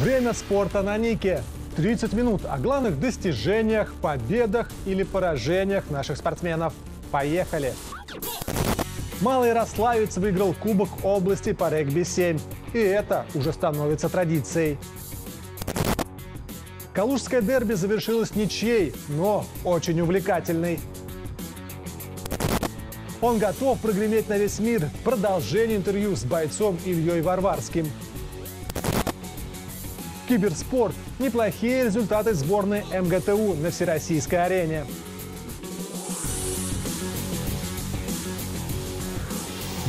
Время спорта на Нике. 30 минут о главных достижениях, победах или поражениях наших спортсменов. Поехали! Малый Ярославец выиграл Кубок области по регби-7. И это уже становится традицией. Калужское дерби завершилось ничьей, но очень увлекательной. Он готов прогреметь на весь мир. Продолжение интервью с бойцом Ильей Варварским. Киберспорт. Неплохие результаты сборной МГТУ на всероссийской арене.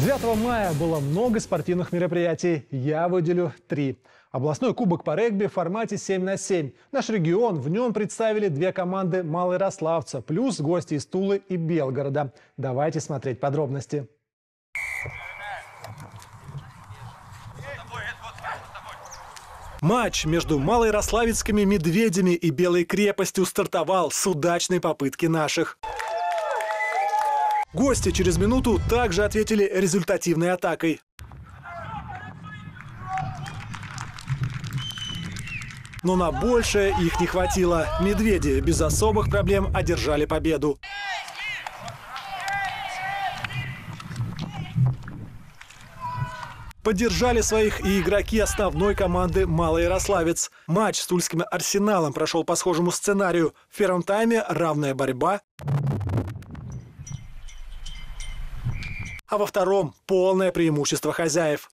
Девятого мая было много спортивных мероприятий. Я выделю три. Областной кубок по регби в формате 7 на 7. Наш регион, в нем представили две команды Малоярославца, плюс гости из Тулы и Белгорода. Давайте смотреть подробности. Матч между малоярославецкими медведями и Белой крепостью стартовал с удачной попытки наших. Гости через минуту также ответили результативной атакой. Но на большее их не хватило. Медведи без особых проблем одержали победу. Поддержали своих и игроки основной команды «Малый Ярославец». Матч с тульским «Арсеналом» прошел по схожему сценарию. В первом тайме равная борьба. А во втором – полное преимущество хозяев.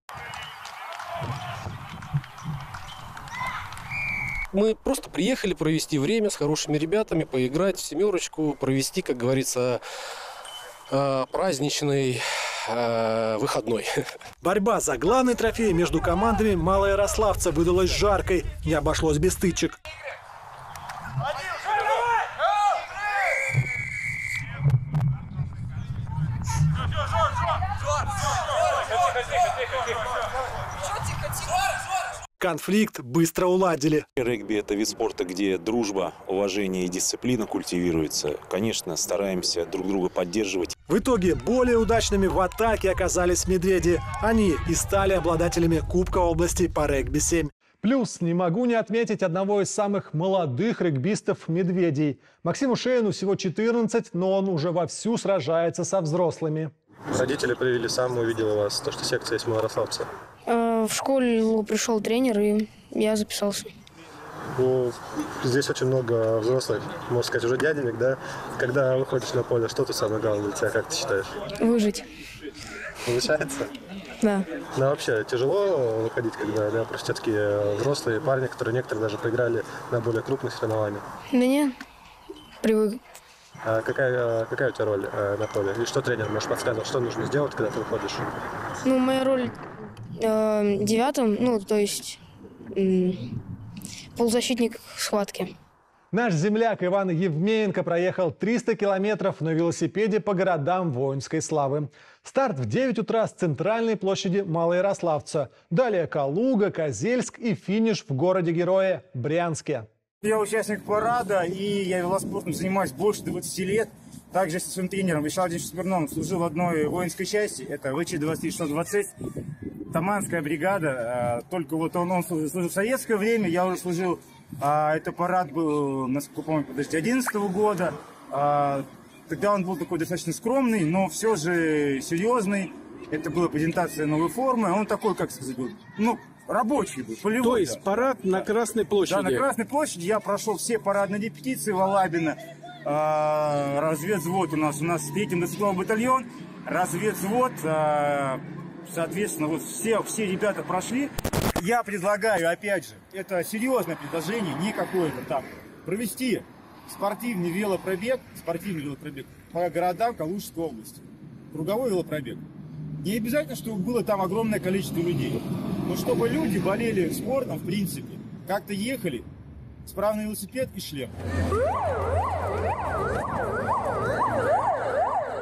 Мы просто приехали провести время с хорошими ребятами, поиграть в семерочку, провести, как говорится, э, праздничный э, выходной. Борьба за главный трофей между командами Малоярославца выдалась жаркой. Не обошлось без стычек. Конфликт быстро уладили. Регби – это вид спорта, где дружба, уважение и дисциплина культивируются. Конечно, стараемся друг друга поддерживать. В итоге более удачными в атаке оказались медведи. Они и стали обладателями Кубка области по регби-7. Плюс не могу не отметить одного из самых молодых регбистов «Медведей». Максиму Шейну всего 14, но он уже вовсю сражается со взрослыми. Родители привели сам, увидел вас, то, что секция есть малорославца. Э, В школу пришел тренер, и я записался. Ну, здесь очень много взрослых, можно сказать, уже дяденек, да? Когда выходишь на поле, что ты самое главное для тебя, как ты считаешь? Выжить. Получается? Да. Ну, вообще, тяжело выходить, когда да, просто такие взрослые парни, которые некоторые даже поиграли на более крупных соревнованиях. Да не, привык. А какая, какая у тебя роль э, на поле? И что тренер может подсказывать, что нужно сделать, когда ты выходишь? Ну, моя роль э, девятым, ну, то есть полузащитник схватки. Наш земляк Иван Евмеенко проехал 300 километров на велосипеде по городам воинской славы. Старт в 9 утра с центральной площади Малоярославца. Далее Калуга, Козельск и финиш в городе-герое Брянске. Я участник парада, и я велоспортом занимаюсь больше 20 лет. Также со своим тренером Вячеславом Смирновым служил в одной воинской части, это ВЧ-2626, Таманская бригада. А, Только вот он, он служил, в советское время, я уже служил, а, это парад был, насколько помню, подожди, 11 года. А, Тогда он был такой достаточно скромный, но все же серьезный. Это была презентация новой формы. Он такой, как сказать, был, ну, рабочий был, полевой. То есть да. парад на Красной площади. Да, на Красной площади я прошел все парадные репетиции в Алабино. А, разведвзвод у нас, у нас третий мотоцикловый батальон, разведвзвод, а, соответственно, вот все, все ребята прошли. Я предлагаю, опять же, это серьезное предложение, не какое-то там, провести спортивный велопробег, спортивный велопробег по городам Калужской области. Круговой велопробег. Не обязательно, чтобы было там огромное количество людей. Но чтобы люди болели спортом, в принципе, как-то ехали, справный велосипед и шлем.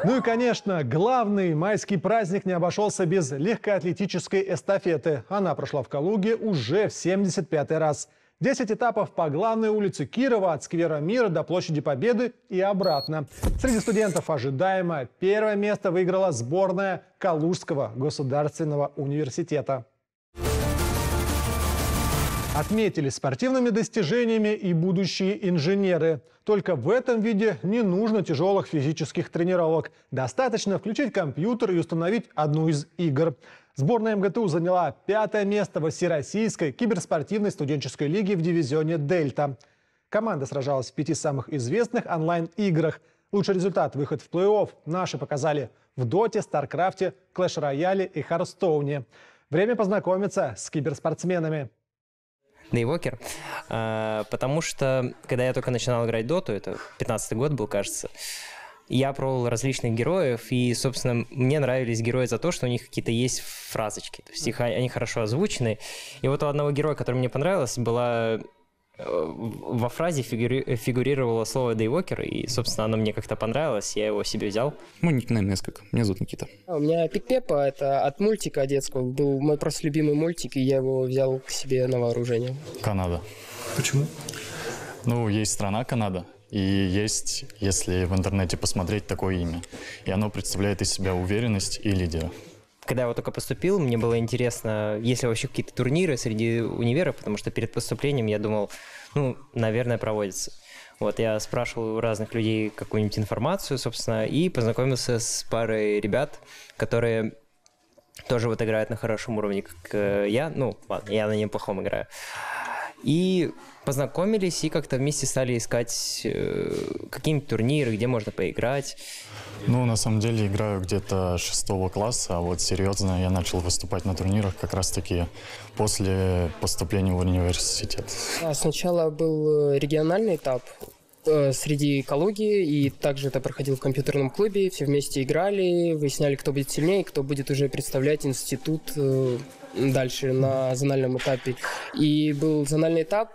Ну и, конечно, главный майский праздник не обошелся без легкоатлетической эстафеты. Она прошла в Калуге уже в 75-й раз. 10 этапов по главной улице Кирова от сквера Мира до площади Победы и обратно. Среди студентов ожидаемо первое место выиграла сборная Калужского государственного университета. Отметились спортивными достижениями и будущие инженеры. Только в этом виде не нужно тяжелых физических тренировок. Достаточно включить компьютер и установить одну из игр. Сборная МГТУ заняла пятое место во Всероссийской киберспортивной студенческой лиге в дивизионе «Дельта». Команда сражалась в пяти самых известных онлайн-играх. Лучший результат – выход в плей-офф. Наши показали в Доте, Старкрафте, Клэш-Рояле и Харстоуне. Время познакомиться с киберспортсменами. Daywalker, а, потому что, когда я только начинал играть Доту, это 15 год был, кажется, я пробовал различных героев, и, собственно, мне нравились герои за то, что у них какие-то есть фразочки, то есть их, они хорошо озвучены. И вот у одного героя, который мне понравился, была во фразе фигури... фигурировало слово Daywalker, и, собственно, оно мне как-то понравилось, я его себе взял. Мой никнейм несколько. Меня зовут Никита. А, у меня Пик Пеппа, это от мультика детского. Был мой просто любимый мультик, и я его взял к себе на вооружение. Канада. Почему? Ну, есть страна Канада, и есть, если в интернете посмотреть, такое имя. И оно представляет из себя уверенность и лидера когда я вот только поступил, мне было интересно, есть ли вообще какие-то турниры среди универов, потому что перед поступлением я думал, ну, наверное, проводится. Вот, я спрашивал у разных людей какую-нибудь информацию, собственно, и познакомился с парой ребят, которые тоже вот играют на хорошем уровне, как э, я. Ну, ладно, я на неплохом играю. И познакомились и как-то вместе стали искать э, какие-нибудь турниры, где можно поиграть. Ну, на самом деле, играю где-то шестого класса, а вот серьезно я начал выступать на турнирах как раз-таки после поступления в университет. А сначала был э, региональный этап э, среди экологии, и также это проходил в компьютерном клубе, все вместе играли, выясняли, кто будет сильнее, кто будет уже представлять институт э, дальше на зональном этапе. И был зональный этап,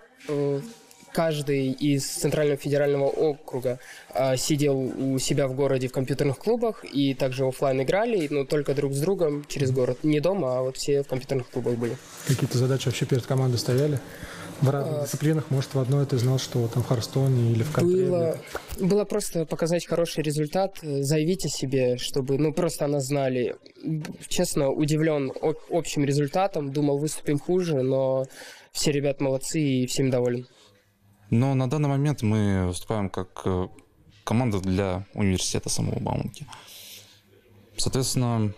каждый из Центрального федерального округа э, сидел у себя в городе в компьютерных клубах и также офлайн играли, но только друг с другом через город. Не дома, а вот все в компьютерных клубах были. Какие-то задачи вообще перед командой стояли? В разных а, дисциплинах, может, в одной ты знал, что там в Харстоне или в Контре? Было, было просто показать хороший результат, заявить о себе, чтобы, ну, просто нас знали. Честно, удивлен общим результатом, думал, выступим хуже, но все ребят молодцы и всем доволен. Но на данный момент мы выступаем как э, команда для университета самого Бауманки. Соответственно,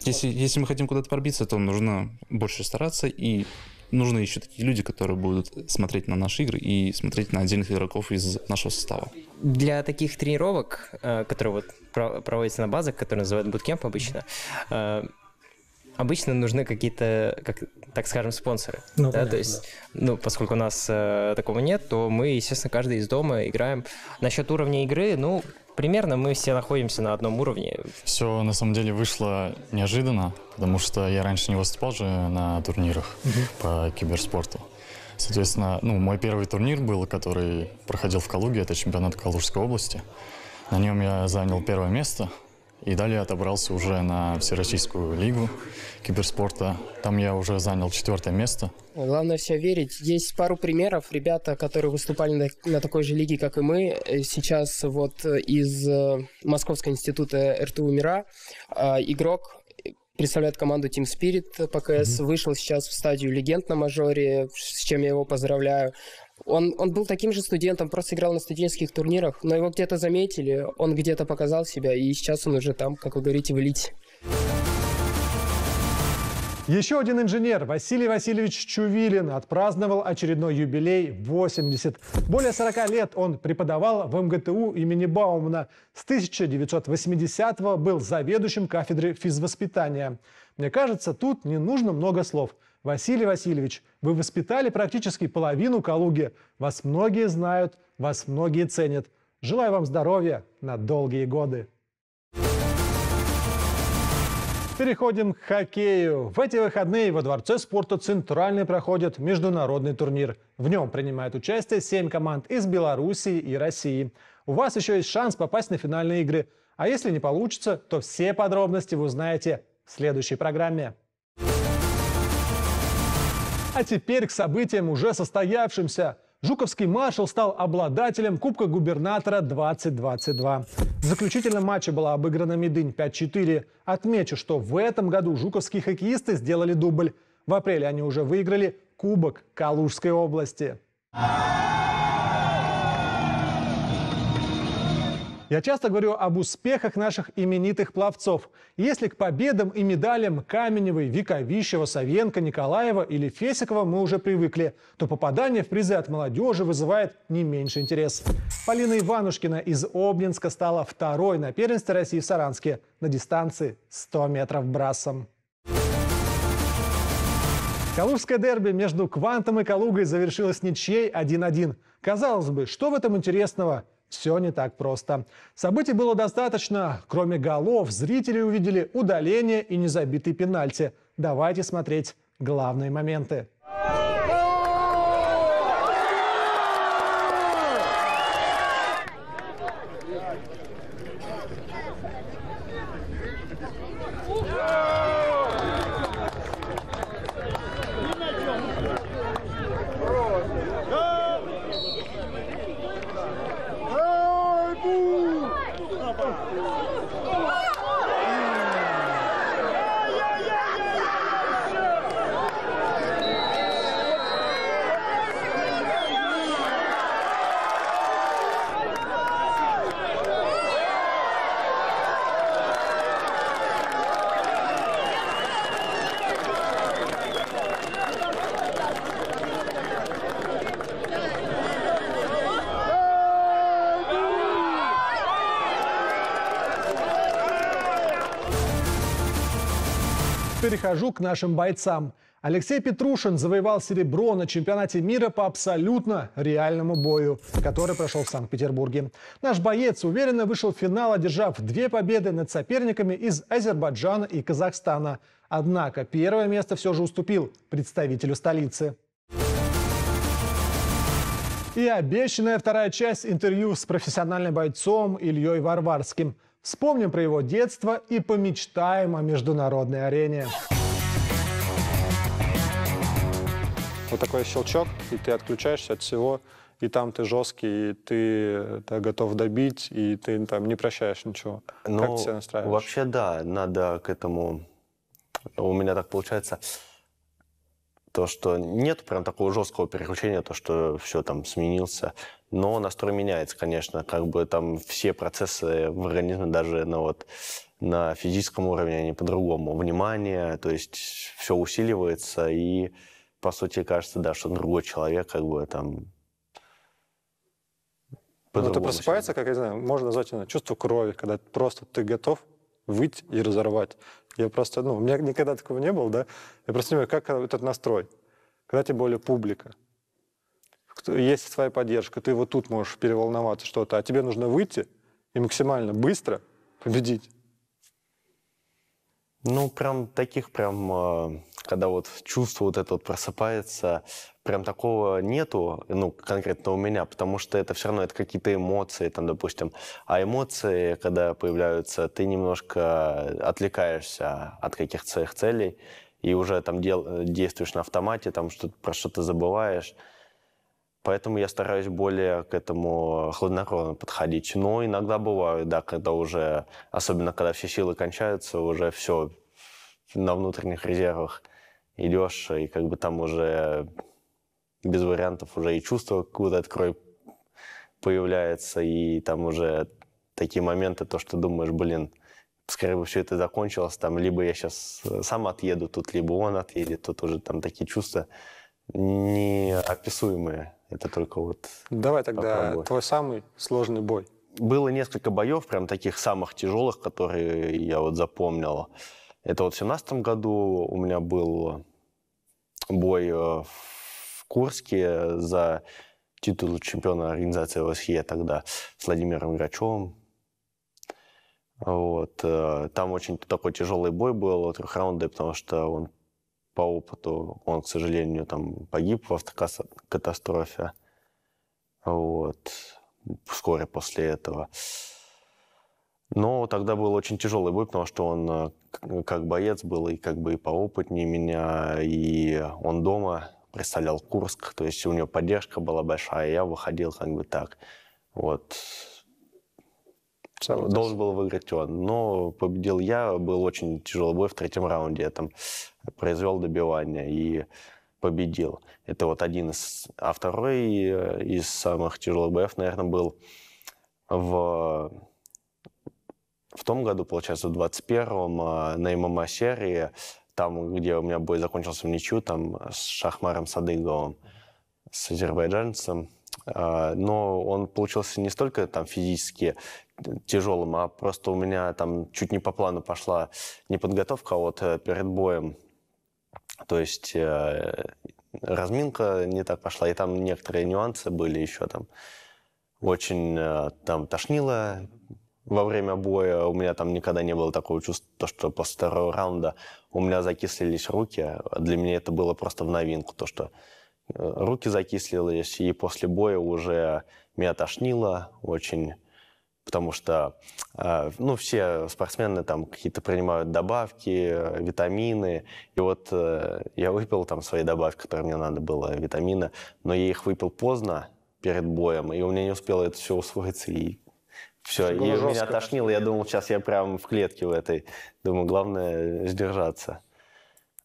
если, если мы хотим куда-то пробиться, то нужно больше стараться, и нужны еще такие люди, которые будут смотреть на наши игры и смотреть на отдельных игроков из нашего состава. Для таких тренировок, э, которые вот проводятся на базах, которые называют буткемп обычно, э, обычно нужны какие-то, как, так скажем, спонсоры. Ну, да? Понятно, То есть, да. ну, поскольку у нас э, такого нет, то мы, естественно, каждый из дома играем. Насчет уровня игры, ну, примерно мы все находимся на одном уровне. Все на самом деле вышло неожиданно, потому что я раньше не выступал же на турнирах угу. по киберспорту. Соответственно, ну, мой первый турнир был, который проходил в Калуге, это чемпионат Калужской области. На нем я занял первое место, и далее отобрался уже на Всероссийскую лигу киберспорта. Там я уже занял четвертое место. Главное все верить. Есть пару примеров. Ребята, которые выступали на, на такой же лиге, как и мы, э, сейчас вот из э, Московского института РТУ МИРА э, игрок представляет команду Team Spirit ПКС, mm-hmm. вышел сейчас в стадию легенд на мажоре, с чем я его поздравляю. Он, он был таким же студентом, просто играл на студенческих турнирах, но его где-то заметили, он где-то показал себя, и сейчас он уже там, как вы говорите, в элите. Еще один инженер Василий Васильевич Чувилин отпраздновал очередной юбилей 80. Более 40 лет он преподавал в МГТУ имени Баумана. С 1980 был заведующим кафедры физвоспитания. Мне кажется, тут не нужно много слов – Василий Васильевич, вы воспитали практически половину Калуги. Вас многие знают, вас многие ценят. Желаю вам здоровья на долгие годы. Переходим к хоккею. В эти выходные во Дворце спорта «Центральный» проходит международный турнир. В нем принимают участие семь команд из Белоруссии и России. У вас еще есть шанс попасть на финальные игры. А если не получится, то все подробности вы узнаете в следующей программе. А теперь к событиям уже состоявшимся. Жуковский маршал стал обладателем Кубка губернатора 2022. В заключительном матче была обыграна Медынь 5-4. Отмечу, что в этом году жуковские хоккеисты сделали дубль. В апреле они уже выиграли Кубок Калужской области. Я часто говорю об успехах наших именитых пловцов. Если к победам и медалям Каменевой, Виковищева, Савенко, Николаева или Фесикова мы уже привыкли, то попадание в призы от молодежи вызывает не меньше интерес. Полина Иванушкина из Обнинска стала второй на первенстве России в Саранске на дистанции 100 метров брасом. Калужское дерби между Квантом и Калугой завершилось ничьей 1-1. Казалось бы, что в этом интересного? Все не так просто. Событий было достаточно. Кроме голов, зрители увидели удаление и незабитый пенальти. Давайте смотреть главные моменты. Перехожу к нашим бойцам. Алексей Петрушин завоевал серебро на чемпионате мира по абсолютно реальному бою, который прошел в Санкт-Петербурге. Наш боец уверенно вышел в финал, одержав две победы над соперниками из Азербайджана и Казахстана. Однако первое место все же уступил представителю столицы. И обещанная вторая часть интервью с профессиональным бойцом Ильей Варварским – Вспомним про его детство и помечтаем о международной арене. Вот такой щелчок, и ты отключаешься от всего, и там ты жесткий, и ты да, готов добить, и ты там не прощаешь ничего. Ну, как ты себя настраиваешь? Вообще, да, надо к этому... У меня так получается, то, что нет прям такого жесткого переключения, то, что все там сменился, но настрой меняется, конечно, как бы там все процессы в организме даже на вот на физическом уровне они по-другому. Внимание, то есть все усиливается, и по сути кажется, да, что другой человек как бы там ну, это просыпается, как, я знаю, можно назвать это чувство крови, когда просто ты готов выйти и разорвать. Я просто, ну, у меня никогда такого не было, да. Я просто не понимаю, как этот настрой. Когда тем более публика. Есть своя поддержка, ты вот тут можешь переволноваться что-то, а тебе нужно выйти и максимально быстро победить. Ну, прям таких прям, а, когда вот чувство вот это вот просыпается, прям такого нету, ну, конкретно у меня, потому что это все равно это какие-то эмоции, там, допустим. А эмоции, когда появляются, ты немножко отвлекаешься от каких-то своих целей и уже там дел, действуешь на автомате, там что про что-то забываешь. Поэтому я стараюсь более к этому хладнокровно подходить. Но иногда бывает, да, когда уже, особенно когда все силы кончаются, уже все на внутренних резервах идешь, и как бы там уже без вариантов уже и чувство какое-то открой появляется, и там уже такие моменты, то, что думаешь, блин, скорее бы все это закончилось, там, либо я сейчас сам отъеду тут, либо он отъедет, тут уже там такие чувства неописуемые. Это только вот... Давай тогда попробуй. твой самый сложный бой. Было несколько боев, прям таких самых тяжелых, которые я вот запомнил. Это вот в семнадцатом году у меня был бой э, в Курске за титул чемпиона организации ОСЕ тогда с Владимиром Грачевым. Вот. Э, там очень такой тяжелый бой был, трехраундный, потому что он по опыту, он, к сожалению, там погиб в автокатастрофе. Вот. Вскоре после этого. Но тогда был очень тяжелый бой, потому что он э, как боец был и как бы и поопытнее меня, и он дома представлял Курск, то есть у него поддержка была большая, я выходил как бы так. Вот. Самый должен был выиграть он. Но победил я, был очень тяжелый бой в третьем раунде. Я там произвел добивание и победил. Это вот один из... А второй э, из самых тяжелых боев, наверное, был в, в том году, получается, в 21-м а, на ММА серии, там, где у меня бой закончился в ничью, там с Шахмаром Садыговым, с азербайджанцем. А, но он получился не столько там физически тяжелым, а просто у меня там чуть не по плану пошла не подготовка, а вот э, перед боем. То есть э, разминка не так пошла, и там некоторые нюансы были еще там. Очень э, там тошнило во время боя. У меня там никогда не было такого чувства, что после второго раунда у меня закислились руки. Для меня это было просто в новинку, то, что руки закислились, и после боя уже меня тошнило очень потому что э, ну, все спортсмены там какие-то принимают добавки, витамины. И вот э, я выпил там свои добавки, которые мне надо было, витамины, но я их выпил поздно перед боем, и у меня не успело это все усвоиться, и все, и жестко. меня тошнило. Я думал, сейчас я прям в клетке в этой. Думаю, главное сдержаться.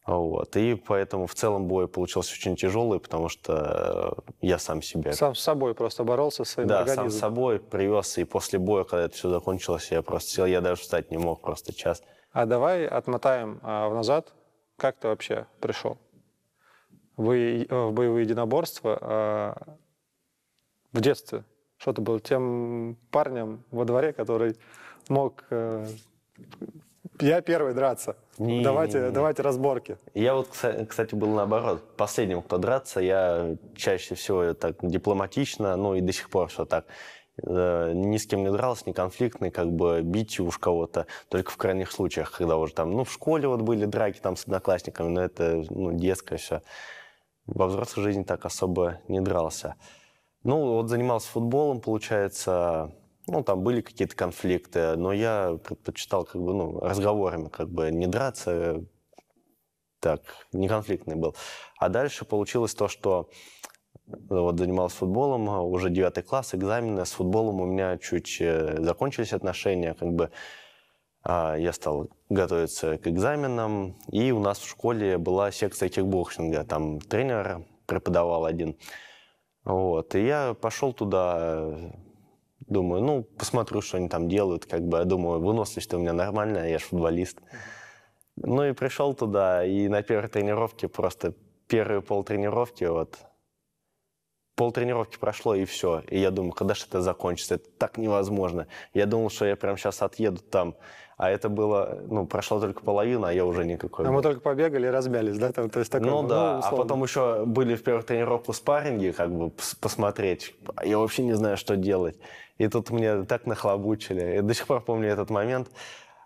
Вот. И поэтому в целом бой получился очень тяжелый, потому что я сам себе... Сам с собой просто боролся с своим да, организмом. сам с собой привез. И после боя, когда это все закончилось, я просто сел, я даже встать не мог просто час. А давай отмотаем а, назад. Как ты вообще пришел? Вы в боевые единоборства а, в детстве? Что ты был тем парнем во дворе, который мог э, я первый драться. Не, давайте, не, не. давайте разборки. Я вот, кстати, был наоборот. Последним, кто драться, я чаще всего так дипломатично, ну и до сих пор все так. Э, ни с кем не дрался, не конфликтный, как бы бить уж кого-то. Только в крайних случаях, когда уже там, ну, в школе вот были драки там с одноклассниками, но это, ну, детское все. Во взрослой жизни так особо не дрался. Ну, вот занимался футболом, получается, ну, там были какие-то конфликты, но я предпочитал как бы, ну, разговорами, как бы не драться, так, не конфликтный был. А дальше получилось то, что вот занимался футболом, уже девятый класс, экзамены, с футболом у меня чуть э, закончились отношения, как бы а, я стал готовиться к экзаменам, и у нас в школе была секция кикбоксинга, там тренер преподавал один. Вот, и я пошел туда, Думаю, ну, посмотрю, что они там делают. Как бы, я думаю, выносливость у меня нормальная, я же футболист. Ну и пришел туда, и на первой тренировке просто первые полтренировки, вот, полтренировки прошло, и все. И я думаю, когда же это закончится? Это так невозможно. Я думал, что я прямо сейчас отъеду там. А это было, ну, прошло только половина, а я уже никакой. А мы только побегали и размялись, да? Там, то есть такое, ну, ну да, а потом еще были в первых тренировках спарринги, как бы посмотреть. Я вообще не знаю, что делать. И тут мне так нахлобучили. Я до сих пор помню этот момент,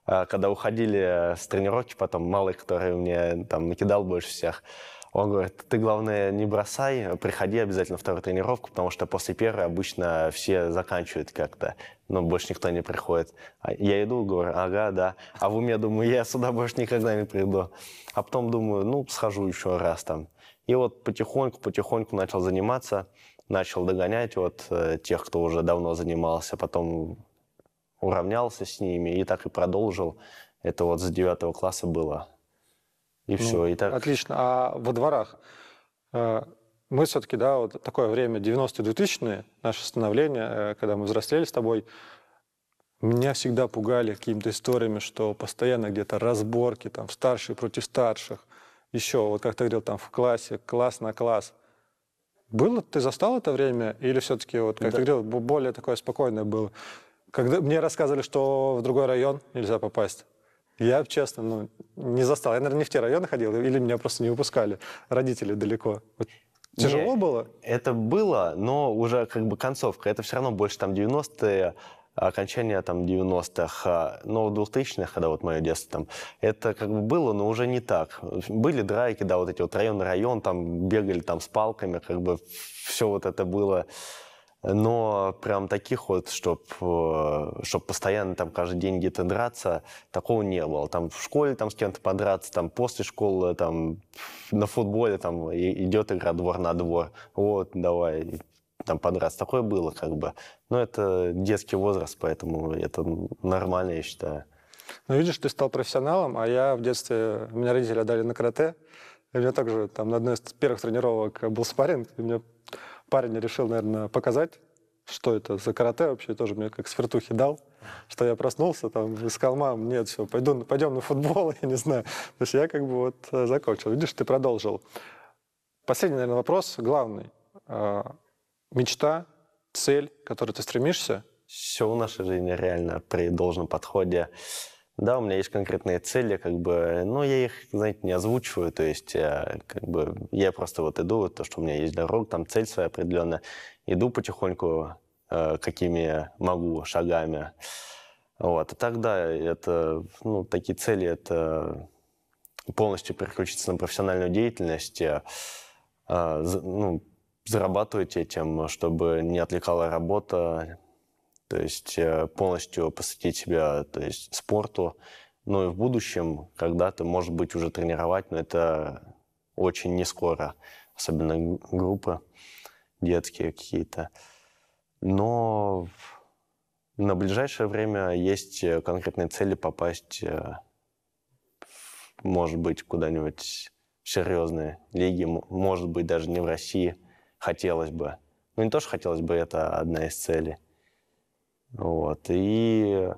а, когда уходили с тренировки, потом малый, который мне там накидал больше всех, он говорит, ты, главное, не бросай, приходи обязательно вторую тренировку, потому что после первой обычно все заканчивают как-то, но больше никто не приходит. А я иду, говорю, ага, да. А в уме думаю, я сюда больше никогда не приду. А потом думаю, ну, схожу еще раз там. И вот потихоньку-потихоньку начал заниматься начал догонять вот э, тех, кто уже давно занимался, потом уравнялся с ними и так и продолжил. Это вот с девятого класса было. И ну, все. И так... Отлично. А во дворах э, мы все-таки, да, вот такое время 90-е, 2000-е, наше становление, э, когда мы взрослели с тобой, меня всегда пугали какими-то историями, что постоянно где-то разборки, там, старшие против старших. Еще, вот как ты говорил, там, в классе, класс на класс. Было? Ты застал это время? Или все-таки, вот, как да. ты говорил, более такое спокойное было? Когда мне рассказывали, что в другой район нельзя попасть, я, честно, ну, не застал. Я, наверное, не в те районы ходил, или меня просто не выпускали родители далеко. Вот тяжело не, было? Это было, но уже как бы концовка. Это все равно больше там 90-е, окончания там 90-х, но в 2000-х, когда вот мое детство там, это как бы было, но уже не так. Были драки, да, вот эти вот район район, там бегали там с палками, как бы все вот это было. Но прям таких вот, чтобы э, чтоб постоянно там каждый день где-то драться, такого не было. Там в школе там с кем-то подраться, там после школы там на футболе там идет игра двор на двор. Вот, давай, там подраться. Такое было как бы. Но это детский возраст, поэтому это нормально, я считаю. Ну, видишь, ты стал профессионалом, а я в детстве... Меня родители отдали на карате. И у меня также там на одной из первых тренировок был спарринг. И мне парень решил, наверное, показать, что это за карате вообще. Тоже мне как с фертухи дал. Что я проснулся, там, искал мам, нет, все, пойду, пойдем на футбол, я не знаю. То есть я как бы вот э, закончил. Видишь, ты продолжил. Последний, наверное, вопрос, главный. А, мечта, цель, к которой ты стремишься? Все в нашей жизни реально при должном подходе. Да, у меня есть конкретные цели, как бы, но я их, знаете, не озвучиваю, то есть, я, как бы, я просто вот иду, то, что у меня есть дорога, там цель своя определенная, иду потихоньку, э, какими могу шагами, вот, и тогда это, ну, такие цели, это полностью переключиться на профессиональную деятельность, э, ну, зарабатывать этим, чтобы не отвлекала работа, то есть э, полностью посвятить себя то есть, спорту. Ну и в будущем когда-то, может быть, уже тренировать, но это очень не скоро, особенно группы детские какие-то. Но на ближайшее время есть э, конкретные цели попасть, э, может быть, куда-нибудь в серьезные лиги, может быть, даже не в России, хотелось бы. Ну, не то, что хотелось бы, это одна из целей. Вот. И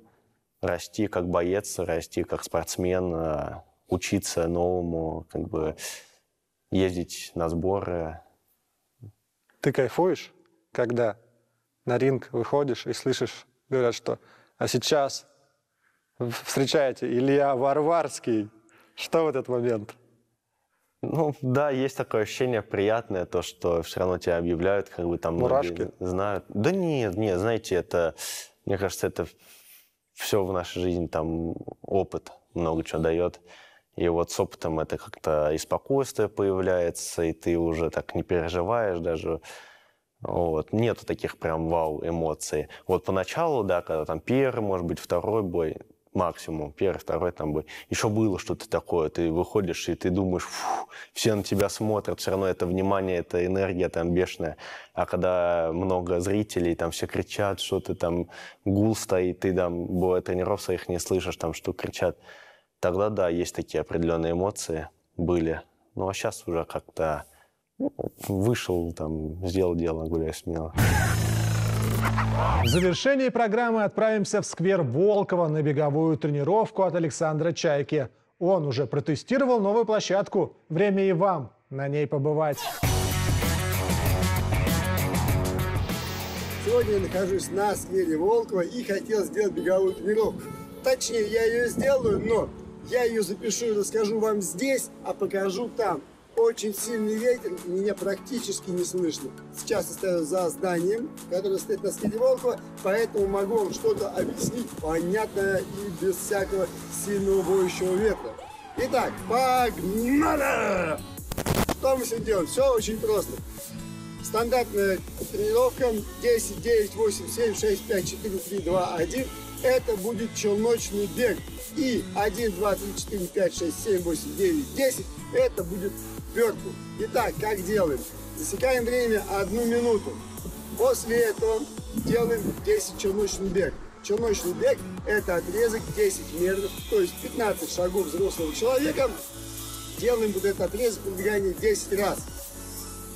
расти как боец, расти как спортсмен, э, учиться новому, как бы ездить на сборы. Ты кайфуешь, когда на ринг выходишь и слышишь, говорят, что «а сейчас встречаете Илья Варварский». Что в этот момент? Ну, да, есть такое ощущение приятное, то, что все равно тебя объявляют, как бы там Мурашки? знают. Да нет, нет, знаете, это, мне кажется, это все в нашей жизни, там, опыт много чего дает. И вот с опытом это как-то и спокойствие появляется, и ты уже так не переживаешь даже. Вот. Нету таких прям вау эмоций. Вот поначалу, да, когда там первый, может быть, второй бой, максимум, первый, второй там бы. Еще было что-то такое, ты выходишь и ты думаешь, фу, все на тебя смотрят, все равно это внимание, это энергия там бешеная. А когда много зрителей, там все кричат, что ты там гул стоит, ты там, бывает, тренеров своих не слышишь, там что кричат, тогда да, есть такие определенные эмоции были. Ну а сейчас уже как-то ну, вышел, там, сделал дело, гуляй смело. В завершении программы отправимся в сквер Волкова на беговую тренировку от Александра Чайки. Он уже протестировал новую площадку. Время и вам на ней побывать. Сегодня я нахожусь на сквере Волкова и хотел сделать беговую тренировку. Точнее, я ее сделаю, но я ее запишу и расскажу вам здесь, а покажу там. Очень сильный ветер, меня практически не слышно. Сейчас я стою за зданием, которое стоит на скиде Волкова, поэтому могу вам что-то объяснить понятное и без всякого сильного воющего ветра. Итак, погнали! Что мы сегодня делаем? Все очень просто. Стандартная тренировка 10, 9, 8, 7, 6, 5, 4, 3, 2, 1. Это будет челночный бег. И 1, 2, 3, 4, 5, 6, 7, 8, 9, 10. Это будет вертку. Итак, как делаем? Засекаем время одну минуту. После этого делаем 10 челночный бег. Челночный бег – это отрезок 10 метров, то есть 15 шагов взрослого человека. Делаем вот этот отрезок пробегания 10 раз.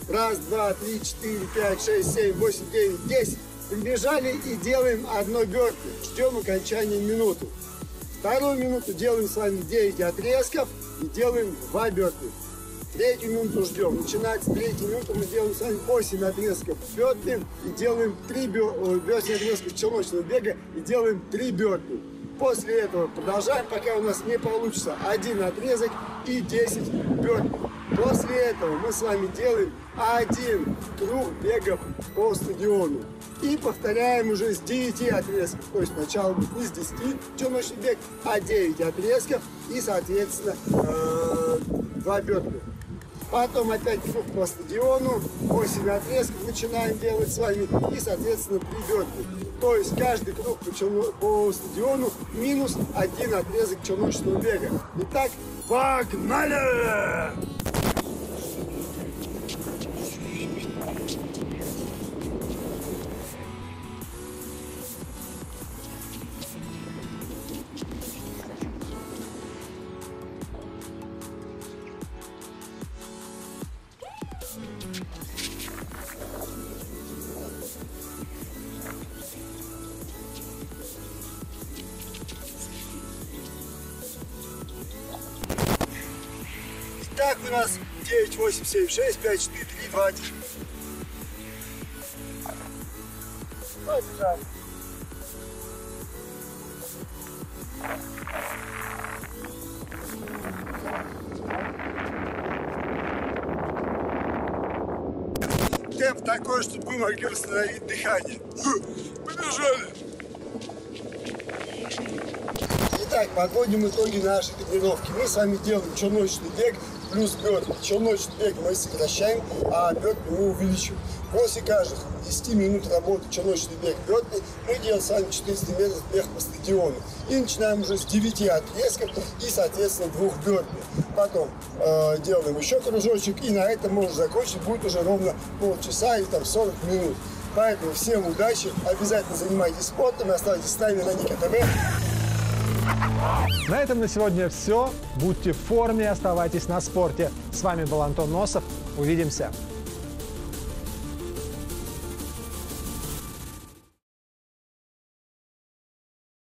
Раз, два, три, четыре, пять, шесть, семь, восемь, девять, десять. Прибежали и делаем одно бёрпи. Ждем окончания минуты. Вторую минуту делаем с вами 9 отрезков и делаем 2 бёрпи. Третью минуту ждем. Начинается третью минуту, мы делаем с вами 8 отрезков бёрпи и делаем 3 8 отрезков челночного бега и делаем 3 бёрпи. После этого продолжаем, пока у нас не получится один отрезок и 10 бёрпи. После этого мы с вами делаем один круг бега по стадиону. И повторяем уже с 9 отрезков. То есть сначала не с 10 челночный бег, а 9 отрезков и, соответственно, 2 бёрпи. Потом опять круг по стадиону, 8 отрезков начинаем делать с вами и, соответственно, 3 бёрпи. То есть каждый круг по, челно... по стадиону минус один отрезок челночного бега. Итак, погнали! 8, 7, 6, 5, 4, 3, 2, 1. Побежали. Темп такой, чтобы мы могли восстановить дыхание. Побежали. Итак, подводим итоги нашей тренировки. Мы с вами делаем челночный бег плюс бёрпи. Челночный бег мы сокращаем, а бёрпи мы увеличиваем. После каждых 10 минут работы челночный бег бёрпи мы делаем с вами 400 метров бег по стадиону. И начинаем уже с 9 отрезков и, соответственно, двух бёрпи. Потом э, делаем еще кружочек, и на этом можно закончить. Будет уже ровно полчаса или там 40 минут. Поэтому всем удачи, обязательно занимайтесь спортом оставайтесь с нами на Ника ТВ. На этом на сегодня все. Будьте в форме, оставайтесь на спорте. С вами был Антон Носов. Увидимся.